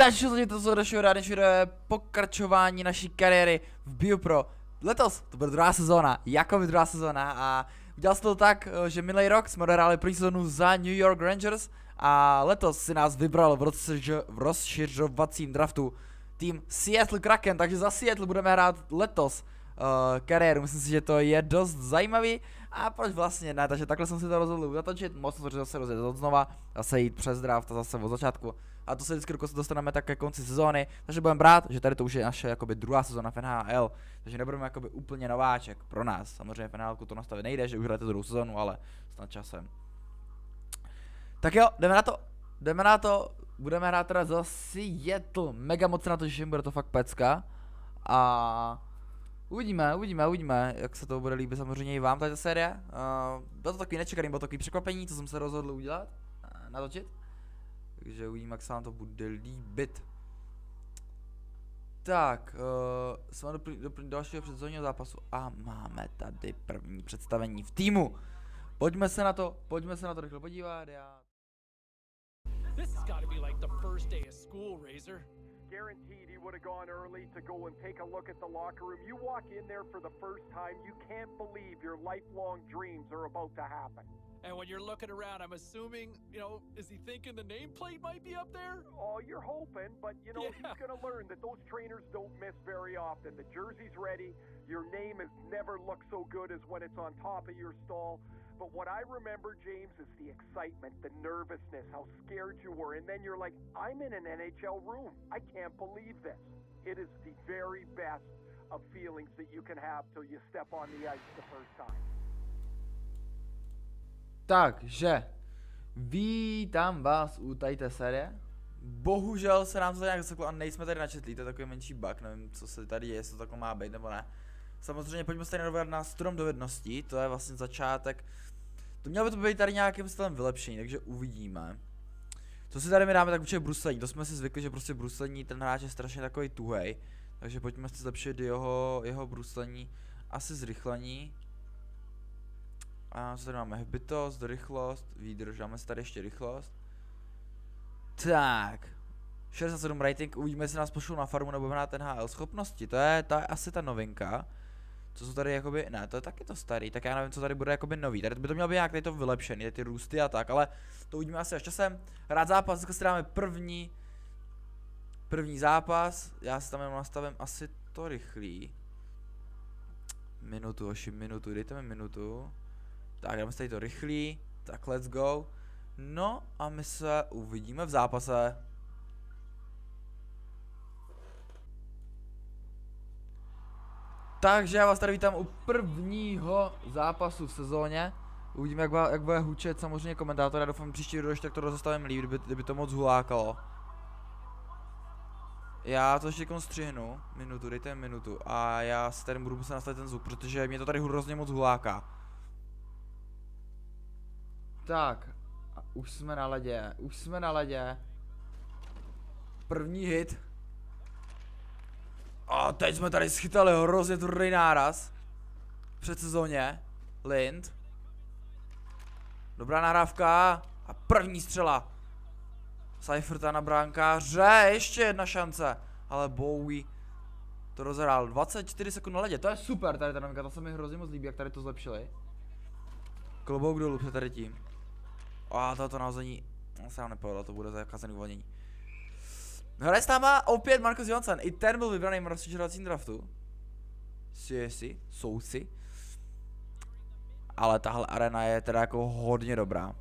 Takže to je to, co dalšího rád, pokračování naší kariéry v BioPro. Letos to bude druhá sezóna, jako by druhá sezóna a udělal se to tak, eh, že minulý rok jsme odehráli sezónu za New York Rangers a letos si nás vybral v, rozšiř, v rozšiřovacím draftu tým Seattle Kraken, takže za Seattle budeme hrát letos uh, kariéru, myslím si, že to je dost zajímavý a proč vlastně ne, takže takhle jsem si to rozhodl zatočit, moc to zase rozjet od znova, zase jít přes draft a zase od začátku. A to se vždycky se dostaneme tak ke konci sezóny, takže budeme brát, že tady to už je naše jakoby druhá sezóna v NHL, takže nebudeme jakoby úplně nováček pro nás, samozřejmě v NHL to nastavit nejde, že už hrajete druhou sezónu, ale snad časem. Tak jo, jdeme na to, jdeme na to, budeme hrát teda za Seattle, mega moc na to že bude to fakt pecka. A Uvidíme, uvidíme, uvidíme, jak se to bude líbit samozřejmě i vám tato série. Uh, bylo to takový nečekaný, bylo to takový překvapení, co jsem se rozhodl udělat, uh, natočit. Takže uvidíme, jak se vám to bude líbit. Tak, uh, jsme doplnili dopl dalšího předzónního zápasu a máme tady první představení v týmu. Pojďme se na to, pojďme se na to rychle podívat. Já... This has got to be like the first day of school, Razor. Guaranteed he would have gone early to go and take a look at the locker room. You walk in there for the first time, you can't believe your lifelong dreams are about to happen. And when you're looking around, I'm assuming, you know, is he thinking the nameplate might be up there? Oh, you're hoping, but you know, yeah. he's going to learn that those trainers don't miss very often. The jersey's ready. Your name has never looked so good as when it's on top of your stall. But what I remember, James, is the excitement, the nervousness, how scared you were. And then you're like, I'm in an NHL room. I can't believe this. It is the very best of feelings that you can have till you step on the ice the first time. Takže, vítám vás u tady té série. Bohužel se nám to nějak zaseklo a nejsme tady načetlí, to je takový menší bug, nevím co se tady je, jestli to takhle má být nebo ne. Samozřejmě pojďme se tady na strom dovedností, to je vlastně začátek. To mělo by to být tady nějakým stylem vylepšení, takže uvidíme. Co si tady my dáme, tak určitě bruslení, to jsme si zvykli, že prostě bruslení, ten hráč je strašně takový tuhej. Takže pojďme si zlepšit jeho, jeho bruslení, asi zrychlení. A tady máme? Hbitost, rychlost, výdrž, dáme si tady ještě rychlost. Tak. 67 rating, uvidíme, jestli nás pošlou na farmu nebo na ten HL schopnosti, to je, to je asi ta novinka. Co jsou tady jakoby, ne, to je taky to starý, tak já nevím, co tady bude jakoby nový, tady by to mělo být nějak tady to vylepšený, ty růsty a tak, ale to uvidíme asi až časem. Rád zápas, dneska si dáme první, první zápas, já si tam jenom nastavím asi to rychlý. Minutu, oši minutu, dejte mi minutu. Tak, dáme tady to rychlý. Tak, let's go. No a my se uvidíme v zápase. Takže já vás tady vítám u prvního zápasu v sezóně. Uvidíme, jak, jak bude hučet samozřejmě komentátor. Já doufám, příští video ještě tak to rozestavím líp, kdyby, kdyby to moc hulákalo. Já to ještě střihnu, minutu, dejte minutu a já si tady budu muset nastavit ten zvuk, protože mě to tady hrozně moc huláká. Tak, už jsme na ledě, už jsme na ledě. První hit. A teď jsme tady schytali hrozně tvrdý náraz. Před sezóně. Lind. Dobrá nahrávka. A první střela. Seiferta na bránkáře. Ještě jedna šance. Ale Bowie to rozhrál. 24 sekund na ledě. To je super tady ta novinka. To se mi hrozně moc líbí, jak tady to zlepšili. Klobouk dolů před tady tím. A toto nahození se nám nepovedlo, to bude zakazený uvolnění. Hraje s náma opět Marcus Johansson, i ten byl vybraný v rozšiřovacím draftu. Si si, jsou si. Ale tahle arena je teda jako hodně dobrá.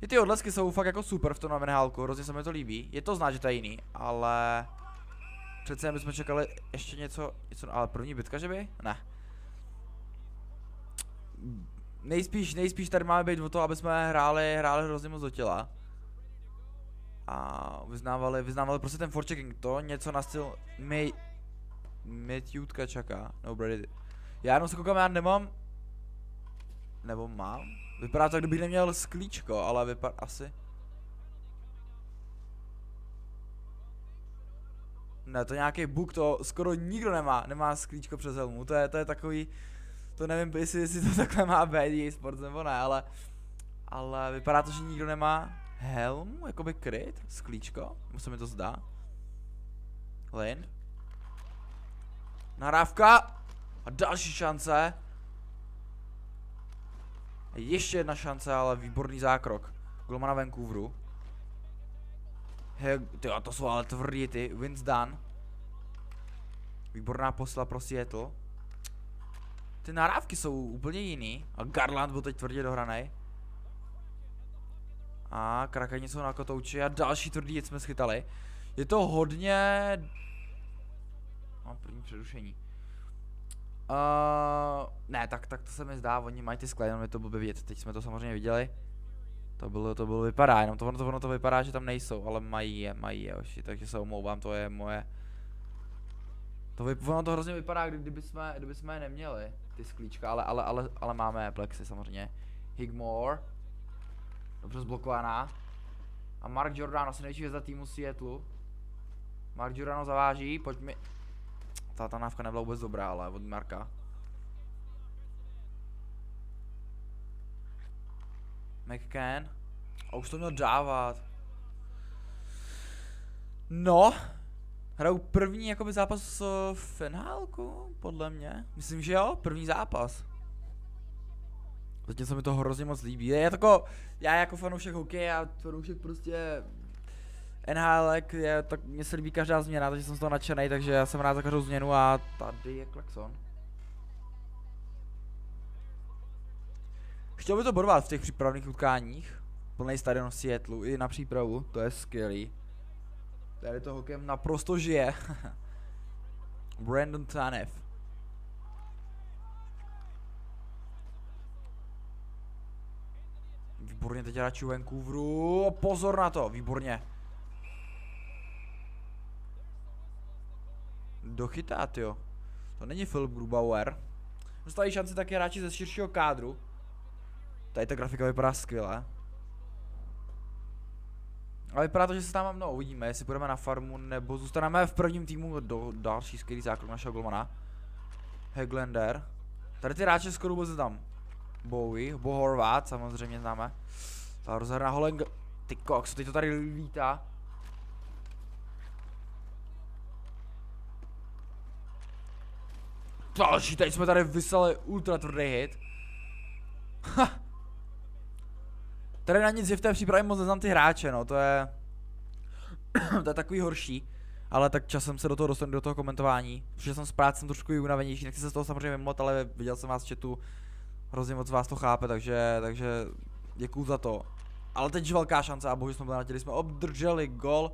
I ty odlesky jsou fakt jako super v tom novinálku, hrozně se mi to líbí. Je to znát, že to je jiný, ale... Přece bychom čekali ještě něco, něco, ale první bitka, že by? Ne nejspíš, nejspíš tady máme být o to, aby jsme hráli, hráli hrozně moc do těla. A vyznávali, vyznávali prostě ten forechecking, to něco na styl May... Matthew čaká, no Brady. Já jenom se koukám, já nemám... Nebo mám? Vypadá to, kdybych neměl sklíčko, ale vypadá asi... Ne, to nějaký bug, to skoro nikdo nemá, nemá sklíčko přes helmu, to je, to je takový to nevím, jestli, jestli to takhle má být, sport nebo ne, ale, ale vypadá to, že nikdo nemá. helm, jakoby kryt, sklíčko, musí mi to zdá. Lin. Narávka. A další šance. A ještě jedna šance, ale výborný zákrok. Golmana Vancouveru. He, ty, to jsou ale tvrdý ty. Wins done. Výborná posla pro Seattle. Ty narávky jsou úplně jiný. A Garland byl teď tvrdě dohraný. A krakani jsou na kotouči a další tvrdý jed jsme schytali. Je to hodně... Mám první přerušení. Uh, ne, tak, tak to se mi zdá, oni mají ty skle, jenom je to blbě vidět, teď jsme to samozřejmě viděli. To bylo, to bylo vypadá, jenom to ono, to ono to vypadá, že tam nejsou, ale mají je, mají je, oši, takže se omlouvám, to je moje... To vy, ono to hrozně vypadá, kdy, kdyby, jsme, kdyby jsme je neměli, ty sklíčka, ale, ale, ale, ale máme plexy samozřejmě. Higmore. Dobře zblokovaná. A Mark Giordano, asi největší hvězda týmu Seattle. Mark Giordano zaváží, pojď mi... Ta, ta návka nebyla vůbec dobrá, ale od Marka. McCann. A už to měl dávat. No. Hrajou první jakoby zápas v finálku, podle mě. Myslím, že jo, první zápas. Zatím se mi to hrozně moc líbí. Je jako, já jako fanoušek hokeje a fanoušek prostě NHL, je, tak mně se líbí každá změna, takže jsem z toho nadšený, takže já jsem rád za každou změnu a tady je Klexon. Chtěl by to bodovat v těch přípravných utkáních. Plný stadion v Seattle i na přípravu, to je skvělý. Tady to hokejem naprosto žije. Brandon Tanev. Výborně teď hráči Vancouveru. Pozor na to, výborně. Dochytá, jo. To není Philip Grubauer. Dostali šanci taky hráči ze širšího kádru. Tady ta grafika vypadá skvěle. Ale vypadá to, že se tam no, uvidíme, jestli půjdeme na farmu, nebo zůstaneme v prvním týmu do další skvělý zákrok našeho golmana. Heglander. Tady ty hráče skoro vůbec tam. Bowie, Bo Horvat, samozřejmě známe. Ta rozhraná Holeng... Ty koks, teď to tady lítá. Další, teď jsme tady vyslali ultra tvrdý hit. Ha. Tady na nic je v té přípravě moc neznám ty hráče, no, to je... to je takový horší. Ale tak časem se do toho dostanu, do toho komentování. Protože jsem z práce, jsem trošku unavenější, nechci se z toho samozřejmě mimot, ale viděl jsem vás v chatu. Hrozně moc vás to chápe, takže, takže děkuju za to. Ale teď velká šance a bohužel jsme byli jsme obdrželi gol.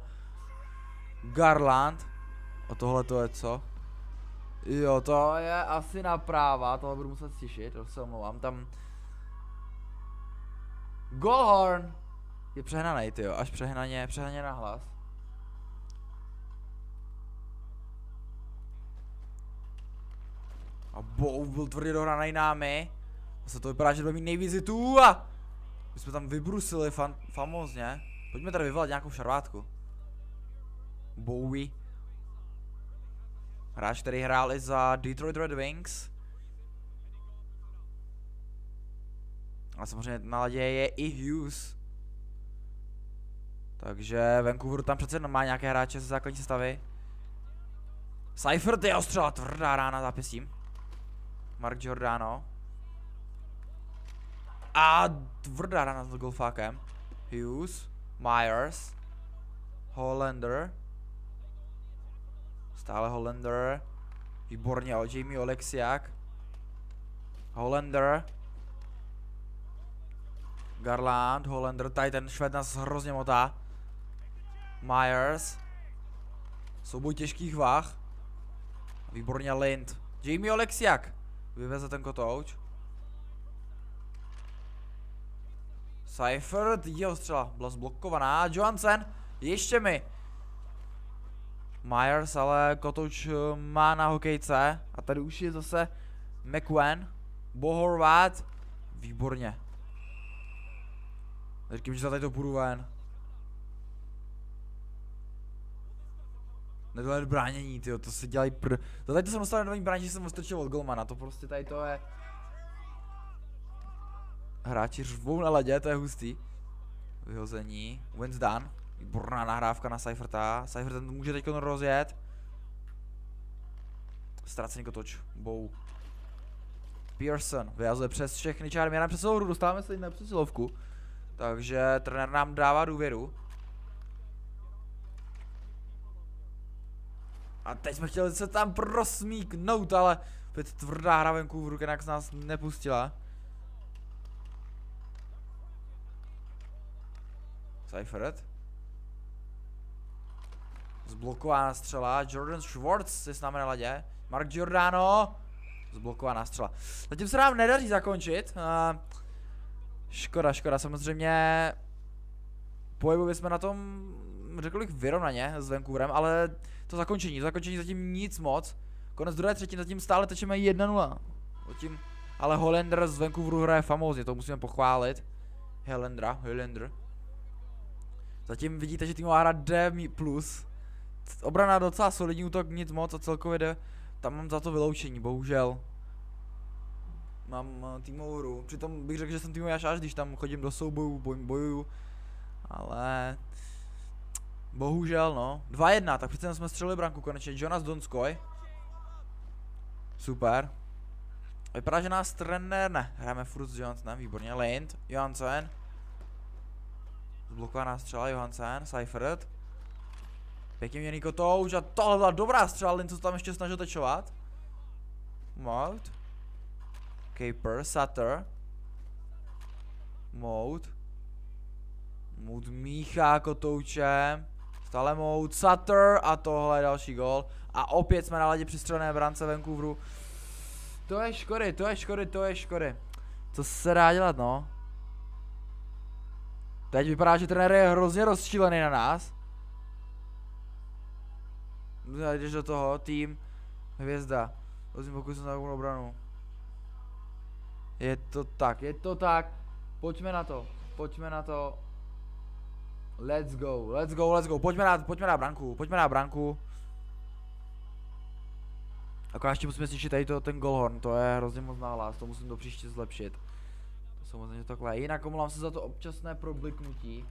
Garland. A tohle to je co? Jo, to je asi napráva, tohle budu muset stišit, to se omlouvám, tam... Goalhorn! Je přehnaný, ty jo, až přehnaně, přehnaně na hlas. A Bow byl tvrdě dohraný námi. Zase to vypadá, že bude mít nejvíc hitů a... My jsme tam vybrusili fan, famozně. Pojďme tady vyvolat nějakou šarvátku. Bowie. Hráč, který hrál i za Detroit Red Wings. A samozřejmě na ladě je i Hughes. Takže Vancouver tam přece má nějaké hráče ze základní stavy. Cypher, ty ostřela, tvrdá rána zápisím. Mark Giordano. A tvrdá rána s golfákem. Hughes, Myers, Hollander. Stále Hollander. Výborně, Jamie Oleksiak. Hollander. Garland, Hollander, tady ten šved nás hrozně motá. Myers. Souboj těžkých váh. Výborně Lind. Jamie Oleksiak. Vyveze ten kotouč. Cypher, jeho střela byla zblokovaná. Johansen, ještě mi. Myers, ale kotouč eh, má na hokejce. A tady už je zase McWen. Bohorvat. Výborně. Říkám, že za tady to půjdu ven. Nedohle bránění, tyjo, to se dělají pr... Za tady to jsem dostal nový bránění, že jsem ostrčil od golmana, to prostě tady to je... Hráči řvou na ledě, to je hustý. Vyhození. Wins done. Výborná nahrávka na Seiferta. Seifert ten může teď rozjet. Ztracený kotoč. Bow. Pearson vyjazuje přes všechny čáry. My přes celou hru dostáváme se na přesilovku. Takže trenér nám dává důvěru. A teď jsme chtěli se tam prosmíknout, ale opět tvrdá hra venku jak nás nepustila. Seifert. Zblokovaná střela, Jordan Schwartz je s námi na ladě. Mark Giordano. Zblokovaná střela. Zatím se nám nedaří zakončit. Uh, škoda, škoda, samozřejmě. Pohybově jsme na tom, řekl bych, vyrovnaně s Vancouverem, ale to zakončení, to zakončení zatím nic moc. Konec druhé třetiny zatím stále tečeme 1-0. Zatím, ale Hollander z Vancouveru hraje famózně, to musíme pochválit. Helendra, Hollander. Zatím vidíte, že týmová hra D+. Obrana docela solidní útok, nic moc a celkově jde. Tam mám za to vyloučení, bohužel. Mám uh, týmovou hru. Přitom bych řekl, že jsem týmový až když tam chodím do soubojů, boj, bojuju. Ale... Bohužel no. 2-1, tak přece jsme střelili branku konečně. Jonas Donskoj. Super. Vypadá, že nás trenér ne. Hrajeme furt s Johanssonem, výborně. Lind, Johansson. Zblokovaná střela Johansen, Seifert. Pěkně měný kotouč a tohle byla dobrá střela, Lind co tam ještě snažil tečovat. Mode. Caper, Sutter. Mode. Mode míchá kotoučem. Stále mode, Sutter a tohle je další gol. A opět jsme na ledě přistřelené brance Vancouveru. To je škody, to je škody, to je škody. Co se dá dělat, no? Teď vypadá, že trenér je hrozně rozčilený na nás. Jdeš do toho, tým, hvězda. Prosím pokus na obranu. Je to tak, je to tak. Pojďme na to, pojďme na to. Let's go, let's go, let's go. Pojďme na, pojďme na branku, pojďme na branku. Akorát ještě musíme slyšet tady to, ten golhorn, to je hrozně moc náhlas, to musím do příště zlepšit samozřejmě takhle. Jinak omlouvám se za to občasné probliknutí.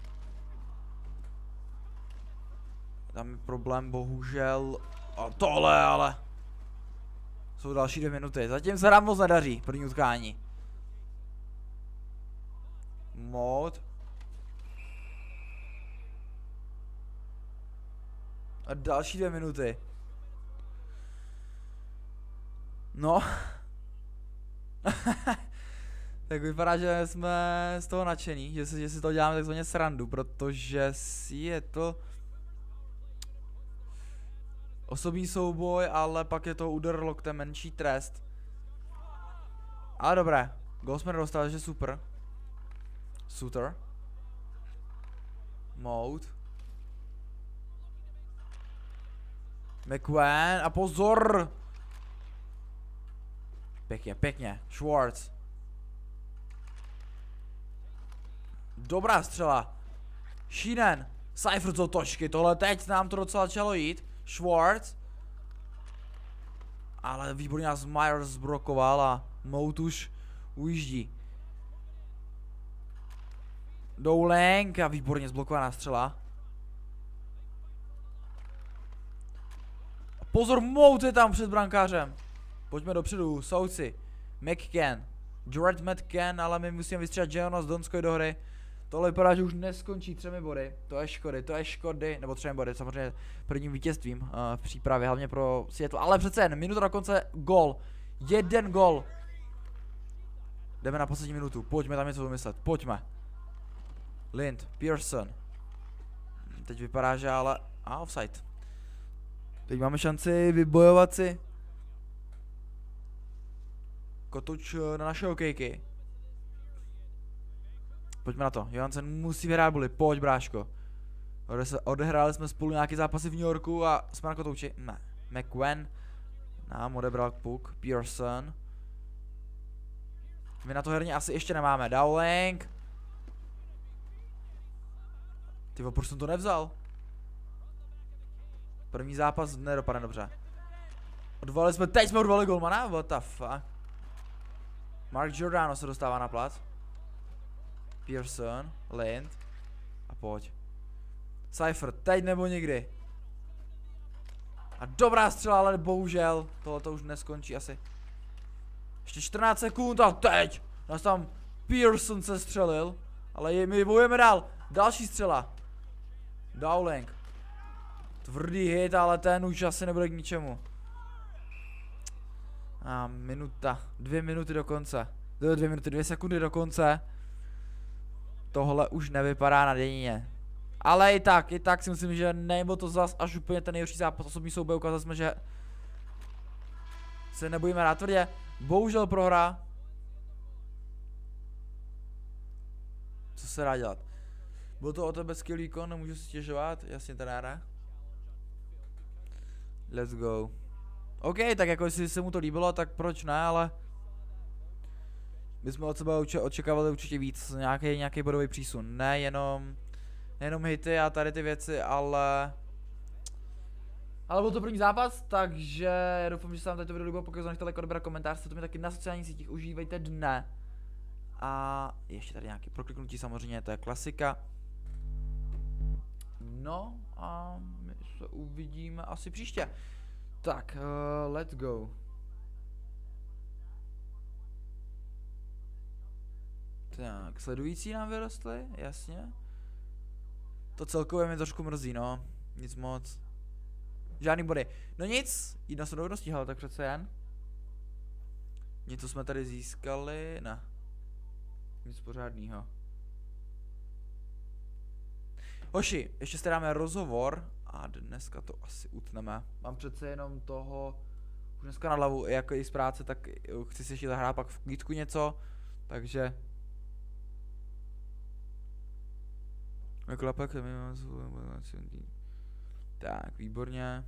Tam je problém bohužel. A tohle ale. Jsou další dvě minuty. Zatím se nám moc nedaří, první utkání. Mod. A další dvě minuty. No. tak vypadá, že jsme z toho nadšení, že si, že si to děláme takzvaně srandu, protože si je to osobní souboj, ale pak je to úder loktem menší trest. Ale dobré, gol jsme dostali, že super. Suter. Mode. McQueen a pozor! Pěkně, pěkně. Schwartz. Dobrá střela. Sheenen. Cypher z točky. Tohle teď nám to docela začalo jít. Schwartz. Ale výborně nás Myers zbrokoval a Mout už ujíždí. Doulenk a výborně zblokovaná střela. Pozor, Mout je tam před brankářem. Pojďme dopředu, souci. McCann. Jared McCann, ale my musíme vystřídat Jonas Donskoj do hry. Tohle vypadá, že už neskončí třemi body. To je škody, to je škody, nebo třemi body, samozřejmě prvním vítězstvím uh, v přípravě, hlavně pro Seattle. Ale přece jen, minuta do konce, gol. Jeden gol. Jdeme na poslední minutu, pojďme tam něco vymyslet, pojďme. Lind, Pearson. Teď vypadá, že ale... A, offside. Teď máme šanci vybojovat si Kotuč eh, na naše hokejky. Pojďme na to. Johansen musí vyhrát boli. Pojď, bráško. Odehráli jsme spolu nějaký zápasy v New Yorku a jsme na kotouči. Ne. McQueen nám odebral puk. Pearson. My na to herně asi ještě nemáme. Dowling. Ty proč jsem to nevzal? První zápas nedopadne dobře. Odvolali jsme, teď jsme odvolali golmana? What the fuck? Mark Giordano se dostává na plac. Pearson, Lind. pojď. Cypher, teď nebo nikdy. A dobrá střela, ale bohužel, tohle to už neskončí asi. Ještě 14 sekund a teď! Nás tam Pearson se střelil, ale je, my bojujeme dál. Další střela. Dowling. Tvrdý hit, ale ten už asi nebude k ničemu. A minuta, dvě minuty do konce. Dvě, dvě minuty, dvě sekundy do konce. Tohle už nevypadá nadějně. Ale i tak, i tak si myslím, že nebyl to zas až úplně ten nejhorší zápas osobní souboj, ukázali jsme, že se nebojíme rád tvrdě. Bohužel prohra. Co se dá dělat? Byl to o tebe skvělý výkon, nemůžu si stěžovat, jasně trenéra. Let's go. OK, tak jako jestli se mu to líbilo, tak proč ne, ale my jsme od sebe očekávali určitě víc, nějaký, nějaký bodový přísun, ne jenom, nejenom hity a tady ty věci, ale ale byl to první zápas, takže já doufám, že se vám tady to video líbilo, pokud nechte like, odběr, komentář, to mi taky na sociálních sítích, užívejte dne. A ještě tady nějaký prokliknutí samozřejmě, to je klasika. No a my se uvidíme asi příště. Tak, uh, let's go. Tak, sledující nám vyrostly, jasně. To celkově mi trošku mrzí, no. Nic moc. Žádný body. No nic, jedna se dovedností, ale tak přece jen. Něco jsme tady získali, ne. Nic pořádného. Hoši, ještě si dáme rozhovor a dneska to asi utneme. Mám přece jenom toho už dneska na hlavu, jako i z práce, tak chci si ještě zahrát pak v klídku něco, takže Klapek, tak, výborně.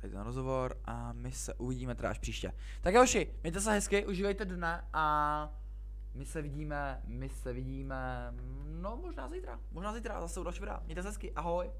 Tady ten rozhovor a my se uvidíme teda až příště. Tak joši, mějte se hezky, užívejte dne a my se vidíme, my se vidíme, no možná zítra, možná zítra zase u dalšího videa. Mějte se hezky, ahoj.